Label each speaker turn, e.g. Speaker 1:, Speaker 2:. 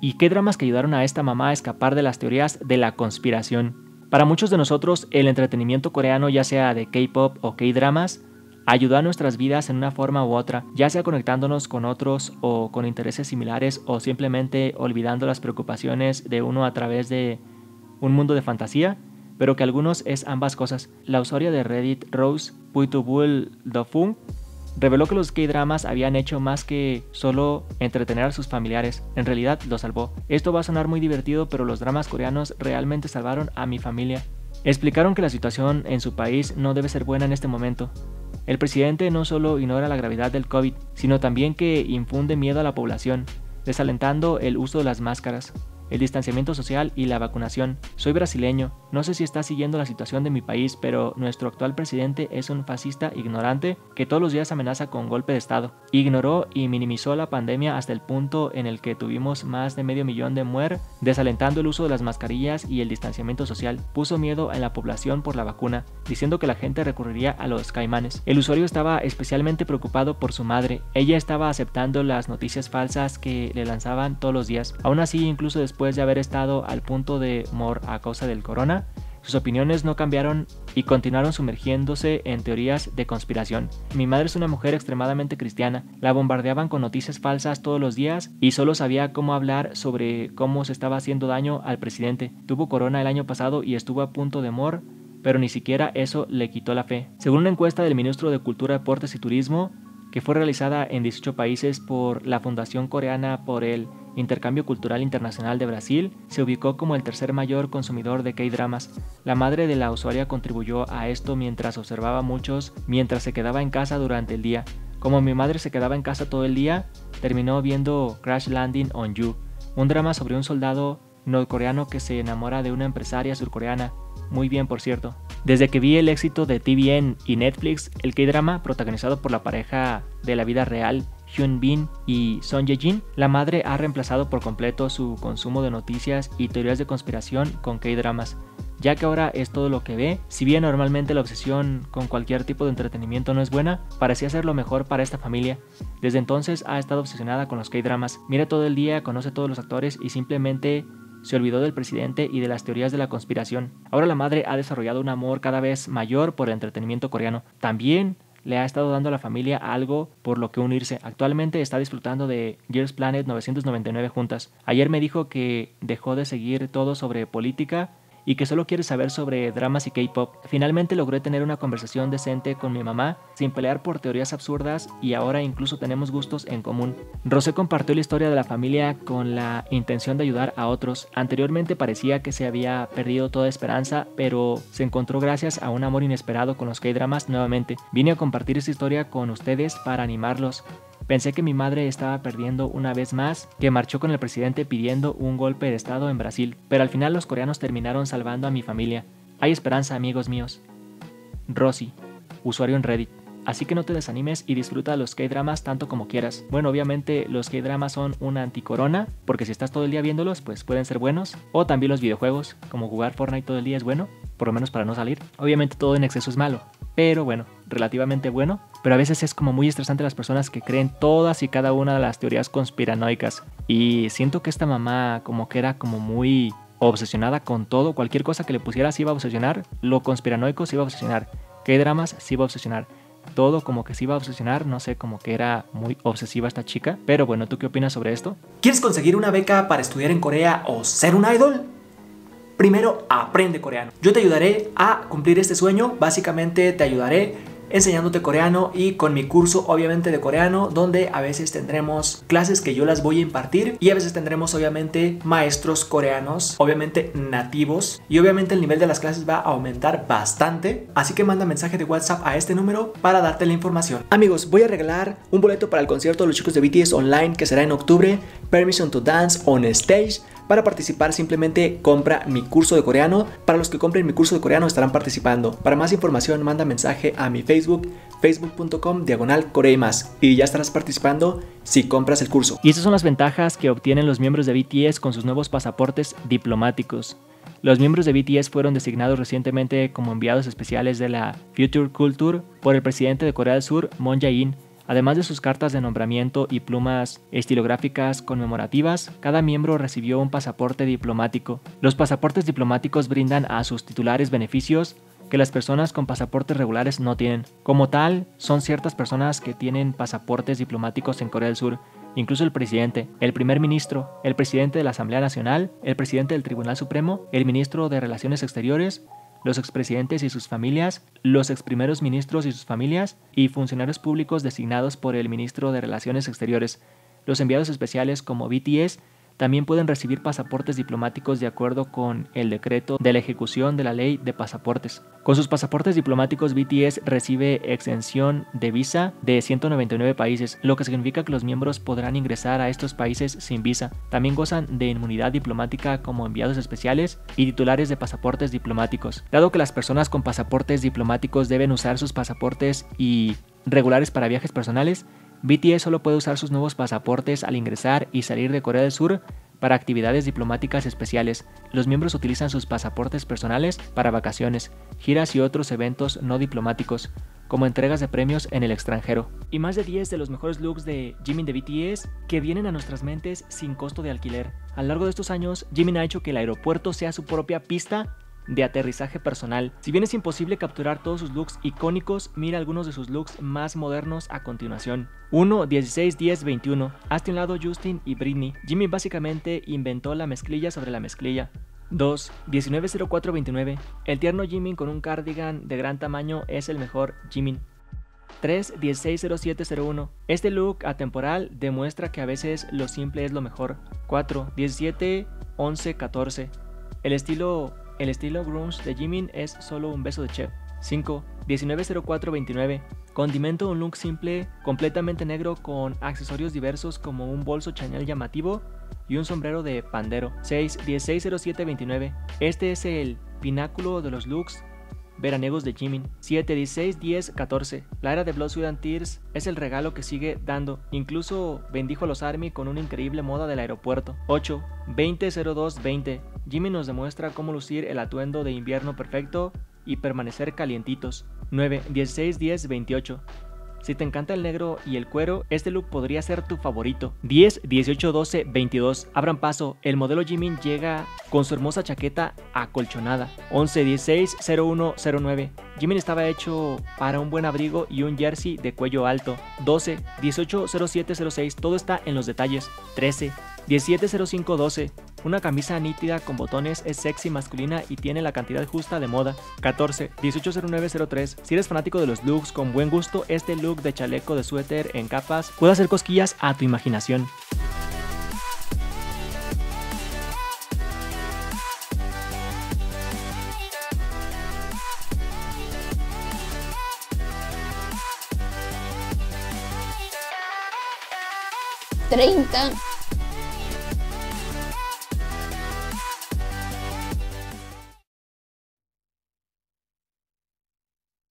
Speaker 1: ¿Y qué dramas que ayudaron a esta mamá a escapar de las teorías de la conspiración? Para muchos de nosotros, el entretenimiento coreano, ya sea de K-pop o K-dramas, ayudó a nuestras vidas en una forma u otra, ya sea conectándonos con otros o con intereses similares o simplemente olvidando las preocupaciones de uno a través de un mundo de fantasía, pero que algunos es ambas cosas. La usuaria de Reddit Rose Puitubul Dofung reveló que los K-dramas habían hecho más que solo entretener a sus familiares, en realidad lo salvó. Esto va a sonar muy divertido, pero los dramas coreanos realmente salvaron a mi familia. Explicaron que la situación en su país no debe ser buena en este momento. El presidente no solo ignora la gravedad del COVID, sino también que infunde miedo a la población, desalentando el uso de las máscaras el distanciamiento social y la vacunación. Soy brasileño, no sé si está siguiendo la situación de mi país, pero nuestro actual presidente es un fascista ignorante que todos los días amenaza con golpe de Estado. Ignoró y minimizó la pandemia hasta el punto en el que tuvimos más de medio millón de muertes, desalentando el uso de las mascarillas y el distanciamiento social. Puso miedo en la población por la vacuna, diciendo que la gente recurriría a los caimanes. El usuario estaba especialmente preocupado por su madre. Ella estaba aceptando las noticias falsas que le lanzaban todos los días. Aún así, incluso después después de haber estado al punto de mor a causa del corona, sus opiniones no cambiaron y continuaron sumergiéndose en teorías de conspiración. Mi madre es una mujer extremadamente cristiana, la bombardeaban con noticias falsas todos los días y solo sabía cómo hablar sobre cómo se estaba haciendo daño al presidente. Tuvo corona el año pasado y estuvo a punto de mor, pero ni siquiera eso le quitó la fe. Según una encuesta del ministro de Cultura, Deportes y Turismo, que fue realizada en 18 países por la Fundación Coreana por el Intercambio Cultural Internacional de Brasil, se ubicó como el tercer mayor consumidor de K-dramas. La madre de la usuaria contribuyó a esto mientras observaba muchos mientras se quedaba en casa durante el día. Como mi madre se quedaba en casa todo el día, terminó viendo Crash Landing on You, un drama sobre un soldado norcoreano que se enamora de una empresaria surcoreana. Muy bien, por cierto. Desde que vi el éxito de TVN y Netflix, el K-drama, protagonizado por la pareja de la vida real Hyun Bin y Son Ye-jin, la madre ha reemplazado por completo su consumo de noticias y teorías de conspiración con K-dramas, ya que ahora es todo lo que ve. Si bien normalmente la obsesión con cualquier tipo de entretenimiento no es buena, parecía ser lo mejor para esta familia. Desde entonces ha estado obsesionada con los K-dramas. Mira todo el día, conoce todos los actores y simplemente se olvidó del presidente y de las teorías de la conspiración. Ahora la madre ha desarrollado un amor cada vez mayor por el entretenimiento coreano. También le ha estado dando a la familia algo por lo que unirse. Actualmente está disfrutando de Gears Planet 999 juntas. Ayer me dijo que dejó de seguir todo sobre política y que solo quiere saber sobre dramas y K-pop. Finalmente logré tener una conversación decente con mi mamá sin pelear por teorías absurdas y ahora incluso tenemos gustos en común. Rosé compartió la historia de la familia con la intención de ayudar a otros. Anteriormente parecía que se había perdido toda esperanza, pero se encontró gracias a un amor inesperado con los K-dramas nuevamente. Vine a compartir esta historia con ustedes para animarlos. Pensé que mi madre estaba perdiendo una vez más, que marchó con el presidente pidiendo un golpe de estado en Brasil, pero al final los coreanos terminaron salvando a mi familia. Hay esperanza, amigos míos. Rosy, usuario en Reddit. Así que no te desanimes y disfruta los K-dramas tanto como quieras. Bueno, obviamente los K-dramas son una anticorona, porque si estás todo el día viéndolos, pues pueden ser buenos. O también los videojuegos, como jugar Fortnite todo el día es bueno, por lo menos para no salir. Obviamente todo en exceso es malo, pero bueno, relativamente bueno. Pero a veces es como muy estresante las personas que creen todas y cada una de las teorías conspiranoicas. Y siento que esta mamá como que era como muy obsesionada con todo, cualquier cosa que le pusiera se iba a obsesionar, lo conspiranoico se iba a obsesionar, qué dramas se iba a obsesionar, todo como que se iba a obsesionar, no sé, como que era muy obsesiva esta chica, pero bueno, ¿tú qué opinas sobre esto?
Speaker 2: ¿Quieres conseguir una beca para estudiar en Corea o ser un idol? Primero, aprende coreano. Yo te ayudaré a cumplir este sueño, básicamente te ayudaré enseñándote coreano y con mi curso obviamente de coreano donde a veces tendremos clases que yo las voy a impartir y a veces tendremos obviamente maestros coreanos obviamente nativos. Y obviamente el nivel de las clases va a aumentar bastante. Así que manda mensaje de whatsapp a este número para darte la información. Amigos voy a regalar un boleto para el concierto de los chicos de BTS online que será en octubre. Permission to Dance on Stage para participar simplemente compra mi curso de coreano. Para los que compren mi curso de coreano estarán participando. Para más información manda mensaje a mi Facebook, facebook.com diagonal y ya estarás participando si compras el curso.
Speaker 1: Y estas son las ventajas que obtienen los miembros de BTS con sus nuevos pasaportes diplomáticos. Los miembros de BTS fueron designados recientemente como enviados especiales de la Future Culture por el presidente de Corea del Sur, Moon Jae-in, Además de sus cartas de nombramiento y plumas estilográficas conmemorativas, cada miembro recibió un pasaporte diplomático. Los pasaportes diplomáticos brindan a sus titulares beneficios que las personas con pasaportes regulares no tienen. Como tal, son ciertas personas que tienen pasaportes diplomáticos en Corea del Sur, incluso el presidente, el primer ministro, el presidente de la Asamblea Nacional, el presidente del Tribunal Supremo, el ministro de Relaciones Exteriores, los expresidentes y sus familias, los exprimeros ministros y sus familias, y funcionarios públicos designados por el ministro de Relaciones Exteriores, los enviados especiales como BTS, también pueden recibir pasaportes diplomáticos de acuerdo con el decreto de la ejecución de la ley de pasaportes. Con sus pasaportes diplomáticos, BTS recibe exención de visa de 199 países, lo que significa que los miembros podrán ingresar a estos países sin visa. También gozan de inmunidad diplomática como enviados especiales y titulares de pasaportes diplomáticos. Dado que las personas con pasaportes diplomáticos deben usar sus pasaportes y regulares para viajes personales, BTS solo puede usar sus nuevos pasaportes al ingresar y salir de Corea del Sur para actividades diplomáticas especiales. Los miembros utilizan sus pasaportes personales para vacaciones, giras y otros eventos no diplomáticos, como entregas de premios en el extranjero. Y más de 10 de los mejores looks de Jimin de BTS que vienen a nuestras mentes sin costo de alquiler. A lo largo de estos años, Jimin ha hecho que el aeropuerto sea su propia pista de aterrizaje personal. Si bien es imposible capturar todos sus looks icónicos, mira algunos de sus looks más modernos a continuación. 1, 16, 10, 21. Hasta un lado Justin y Britney. Jimmy básicamente inventó la mezclilla sobre la mezclilla. 2. 190429. El tierno Jimin con un cardigan de gran tamaño es el mejor Jimin. 3. 160701. Este look atemporal demuestra que a veces lo simple es lo mejor. 4. 17 11 14. El estilo el estilo grunge de Jimin es solo un beso de chef. 5. 190429. Condimento un look simple, completamente negro con accesorios diversos como un bolso Chanel llamativo y un sombrero de pandero. 6. 160729. Este es el pináculo de los looks veraniegos de Jimin. 7, 16, 10, 14. La era de Blood, Sweat and Tears es el regalo que sigue dando. Incluso bendijo a los ARMY con una increíble moda del aeropuerto. 8, 20, 02, 20. Jimin nos demuestra cómo lucir el atuendo de invierno perfecto y permanecer calientitos. 9, 16, 10, 28. Si te encanta el negro y el cuero, este look podría ser tu favorito. 10, 18, 12, 22. Abran paso, el modelo Jimin llega con su hermosa chaqueta acolchonada. 11, 16, 01, 09. Jimin estaba hecho para un buen abrigo y un jersey de cuello alto. 12, 18, 07, 06. Todo está en los detalles. 13, 17, 05, 12. Una camisa nítida con botones es sexy masculina y tiene la cantidad justa de moda. 14. 180903. Si eres fanático de los looks con buen gusto, este look de chaleco de suéter en capas puede hacer cosquillas a tu imaginación.
Speaker 3: Treinta.